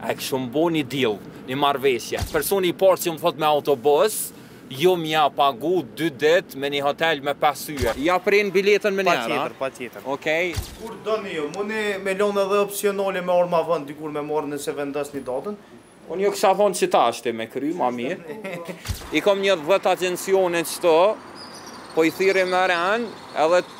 A kishe me bo një deal, një marrveshje. Personi i parë që më thot me autobus, ju më ja pagu dy dit me një hotel me pasyje. Ja prejmë biletën menjëherë. Patjetër, patjetër. Okej. Kur doni ju, munem e lomë edhe opcionale me orë ma vënd, dikur me marrë nëse vendos një datën. Unë ju kisha thonë qetash me kry, ma mirë. I kom nja dhetë agjencione qeto, po i thiri me ren, edhe të...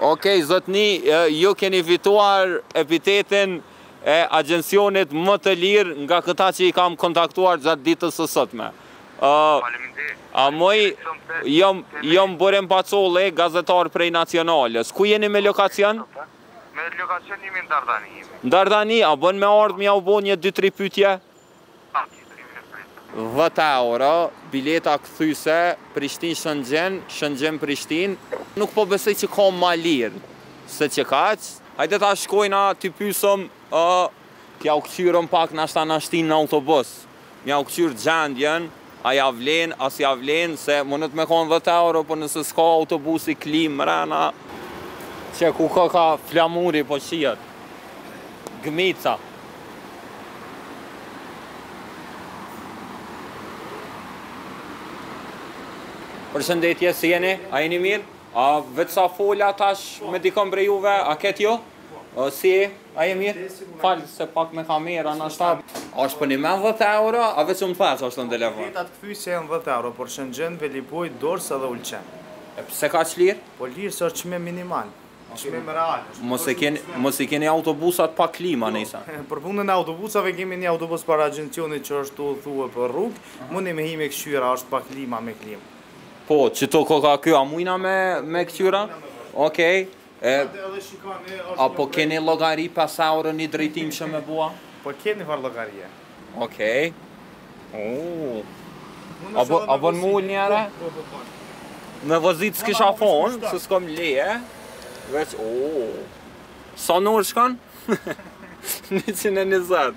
Ok zotni, ju keni fituar epitetin e agjencionit më të lirë nga këta që i kam kontaktuar gjatë ditës së sotme ë, jom jom Burim Pacolli gazetar prej Nacionales. Ku jeni me lokacion? Me lokacion jemi në Dardani. Në Dardani, a bën me ardhë me ja u bo një dy tri pytje Dhjetë euro bileta kthyse Prishtinë Shëngjin, Shëngjin Prishtinë, nuk po besoj që ka ma lirë se që kaq. Hajde ta shkojna ti pysëm, t'ja u kqyrëm pak nashta na shtin në autobus m'ja u kqyr gjendjen. A ja vlen a s'ja vlen se munet me kon dhjetë euro po nëse s'ka autobusi klimë mrena. Qe ku koka flamuri po shihet gmica. Përshëndetje si jeni a jeni mirë a veç sa fola tash me dikon prej juve a ket ju. O, si je? A je mirë? Fal se pak me kamera nashta. A është përnjimen 10 euro, a veç m'thashë n' telefon? Vajtje kthyese janë 10 euro, për Shëngjin, Velipojë, Durrës edhe Ulqin. E pse kaq lirë? Po lirë se është çmim minimal. Çmim real është. Mos e keni, mos i keni autobusat pa klima, jo, nisa. Për punën e autobusave kemi një autobus para agjencionit që është tu udhëtue për rrugë, mundni me hi me kqyr a është pa klima me klimë. Po, qetu koka ky, a mujna me me kqyr a? Okej. A po keni llogari pesë euro një drejtim që me bo a? Po keni farë llogarie. Okej. A po a po mul një ara? Po po po. Me vozit s'kisha thon, se s'kom leje. Veç, o. Sa në orë shkon? 120.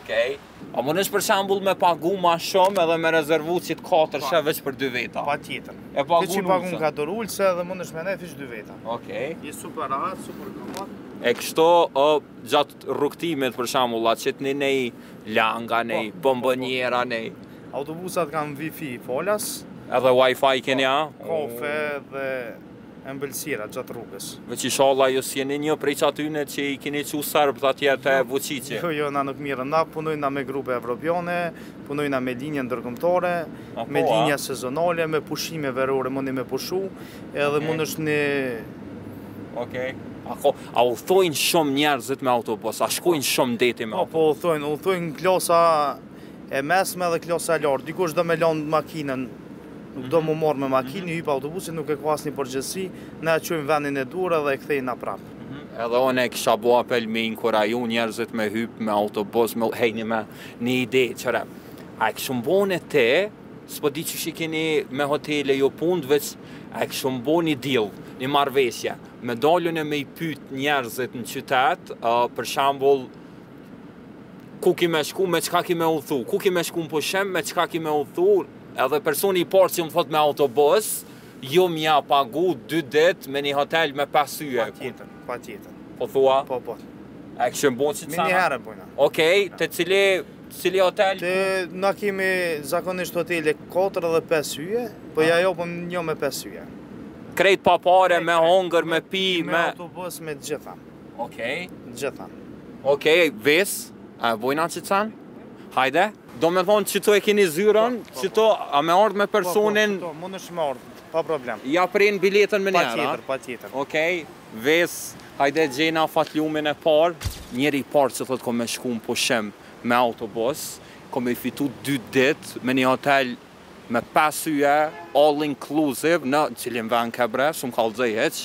Okej. A munësh për shembull me pagu ma shumë edhe me rezervu qit katërshe veç për dy veta? Patjetër. E pagun ulëse? Ti që i pagun katër ulëse edhe munësh me nejt fiks dy veta. Okej. Je super rahat, super komod. E kështu, gjatë rrugëtimit për shembull, a qitni naj langa, nej po, po, po. bombonjera, naj... Autobusat kanë wifi falas. Edhe wifi keni a? Kafe dhe... ëmbëlsira gjatë rrugës. Veç ishalla ju s'jeni një prej qatyne qe i kini çu serbët atje te ky, Vuçiqi. Jo, jo, na nuk mirrena. Na punojna me grupe evropiane, punojna me linje ndërkombëtare, me linje sezonale, me pushime verore mundni me pushu, edhe mundësisht një Okej. Ako, a udhëtojnë shumë njerëzit me autobus, a shkojnë shumë deti me autobus? Po, po udhëtojnë, udhëtojnë klasa E mesme dhe klasa e lartë, dikush do me lanë makinën, nuk do m'u mhm. marrë me makinë, mhm. hypë autobusit, nuk e ka asnjë përgjegjësi, ne e çojmë n'vendin e duhur edhe e kthejmë prapë. Mhm. Edhe unë e kisha bo apel me inkuraju njerëzit me hypë me autobus, m'erdh ni, m'erdh një ide, kqyre, a e kishim bo na, s'po di qysh i keni me hotele ju punët, veç a e kishim bo një dil, një marrëveshje, me dalë une me i pytë njerëzit në qytet, për shembull, Ku ki me shku, me çka ki me udhëtu? Ku ki me shku në pushim, me çka ki me udhëtu? Edhe personi i parë që më thot me autobus, ju m'ja pagu dy dit me një hotel me pesë yje. Patjetër, patjetër. Po thua? Po, po. A e kishim bo qit sen-a? Menjëherë e bojna. Okej, te cili, cili hotel? Të na kemi zakonisht hotele 4 dhe 5 yje, po ja japim një me 5 yje. Krejt pa pare, me hongër, me pi, me... Me autobus, me gjitha. Okej. Të gjitha. Okej, vis, a e bojna qit sen? Hajde. Do me thonë qitu e keni zyrën, po, po, qe po. A me ardhë me personin... Po, po, po, mundësh me ardhë, pa problem. Ja preni biletën menjëherë-a? Patjetër, patjetër. Okej, vis, hajde gjejna fatlumin e parë. Njeri i parë që thotë ko me shku në pushim me autobus, ko me fitu dy dit me një hotel me 5 yje, all inclusive, në cilin vend ke bre, s'um kallxove hiç,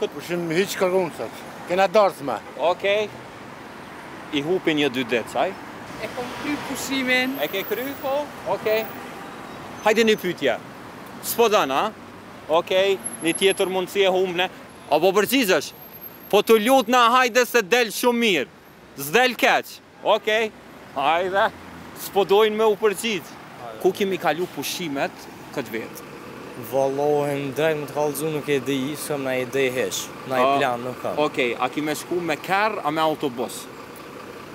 Kët pushim hiç kërkun sot. Kena darsëm. Okej. I hupi një dy ditë ai. E kom kry pushimin. E ke kry? Po. Okej. Hajde një pyetje. S'po don, a? Okej, një tjetër mundësi e humbne. A po përgjigjesh? Po të lutna hajde se del shumë mirë. S'del keq. Ok, hajde, s'po dojnë me u përgjigj. Ku kemi kalu pushimet këtë verë? Valla he, drejt me të kallxu nuk e di, s'kam naj ide hiç, naj plan nuk kam. Ok, a ki me shku me kerr a me autobus?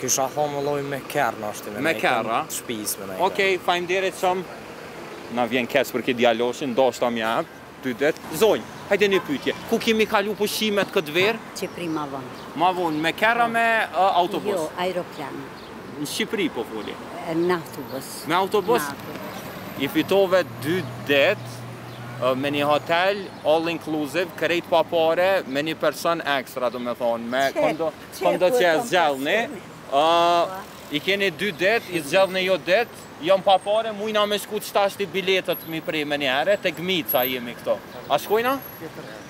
Kisha thanë vëllai me kerr nashti me naj kënd të shpisë me naj kënd. Ok, faleminderit shumë. Na vjen keq për këtë djaloshin, ndoshta m'ja jap. Dy ditë. Zonjë, hajde një pyetje. Ku kemi kalu pushimet këtë verë? Shqipëri ma vonë. Ma vonë, me kerr a me autobus? Jo, aeroplan. Në Shqipëri po foli. Në autobus. Me autobus? I fitove dy ditë me një hotel all inclusive, krejt pa pare, me një person ekstra, do me thonë, me këndo, këndo që e zgjedhni. I keni dy ditë, i zgjedhni ju ditët, Jam pa pare mujna me shku tashti biletat mi pre menjëhere te Gmica jemi këto a shkojmë?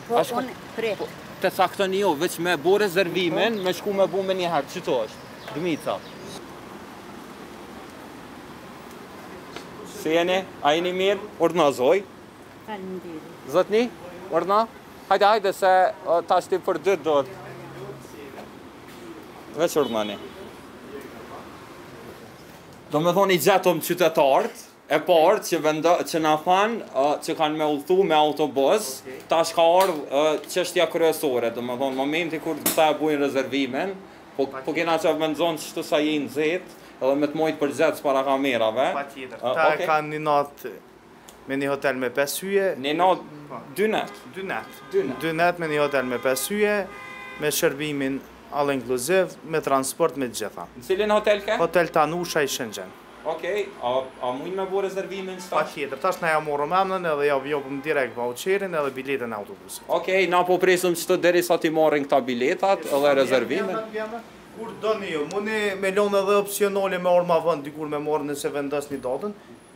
Po unë prit. Të caktoni ju veç me bo rezervimin me shku me bo menjëherë qytu është gmica. Si jeni? A jeni mirë? Urdhna zoj. Faleminderit. Zotni? Urdhna? Hajde hajde se tashti për dy dorë. Veç urdhnani. Domethënë i gjetëm qytetarët e parë që vendo, që na thanë uh, që kanë me udhëtu me autobus, okay. tash ka ardhur uh, çështja kryesore, domethënë momenti kur këta e bojnë rezervimin, po po kena qef e ndezun qitu sa jem nxit, edhe me të mbajt përgjegjës para kamerave. Patjetër. Uh, këta okay. kanë një natë me një hotel me pesë hyje. Një not, po. dy net. Dy net. Dy net. Dy net në një hotel me pesë yje, me shërbimin all inkluziv, me transport, me gjitha. Në cilin hotel u kon? Hotel Tanusha në Shëngjin. Okej, a, a mujnë me bo rezervimin tash? Patjetër, tash ne ja marrim emnin edhe jav japim direkt voucherin edhe biletën e autobusit. Okej, na po presim qitu derisa t'i marrin këta biletat edhe rezervimin. Vjena, vjena, Kur doni ju, muni me lanë edhe opsionale me ardh ma vonë, dikur me marrë nëse vendosni datën,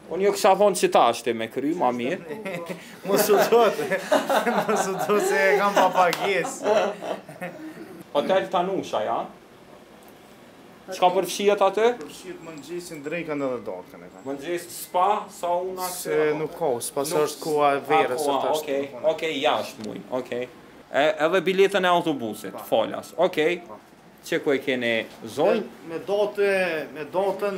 Unë ju kësha thonë qitash me kry, ma mirë. Më së dhëtë, më së dhëtë se e kam pa pagesë. Hotel Tanusha, ja? Çka përfshihet aty? Përfshihet mëngjesin drekën edhe darkën e ka. Mëngjesin spa, sauna kësi? Se nuk ka spa, se është koha e verës. A, koha, okej, okej, jashtë mujnë, okej. Edhe biletën e autobusit, falas, okej. Qe ku e keni zonjë? Me datën, me datën,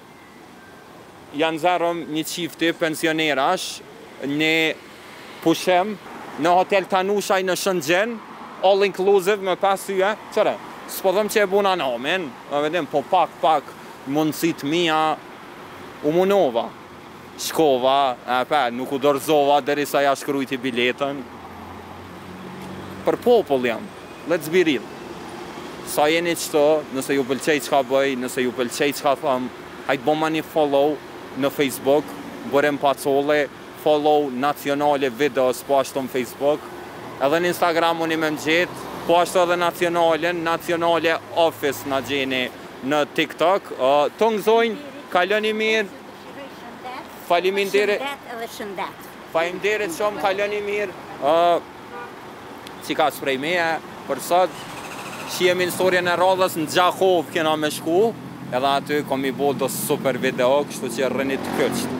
Ja nxorrëm një çifti pensionerash ni pushim në hotel Tanushaj në Shëngjin, all inclusive me pesë yje, qëre, s'po them që e bona namin, a e din, po pak pak mundësi të mia u munova. Shkova, epe, nuk u dorëzova derisa ia shkrujti biletën. Për popull jam, let's be real. Sa jeni qëtu, nëse ju pëlqen çka bëj, nëse ju pëlqen çka thom, hajt bomani follow në facebook, Burim Pacolli, follow Nacionale Videos po ashtu në facebook, edhe në instagram muni me më gjet, po ashtu edhe Nacionalen, Nacionale Office na gjeni në tiktok, tung, gëzojna, kaloni mirë. Faleminderit. Shëndet edhe shëndet. Faleminderit shumë, kaloni mirë. Qikaq prej meja për sot. Shihemi në storjen e radhës në Gjakovë kena me shku, edhe aty kom me i bo do super video, kështu që rrini të kyçtë.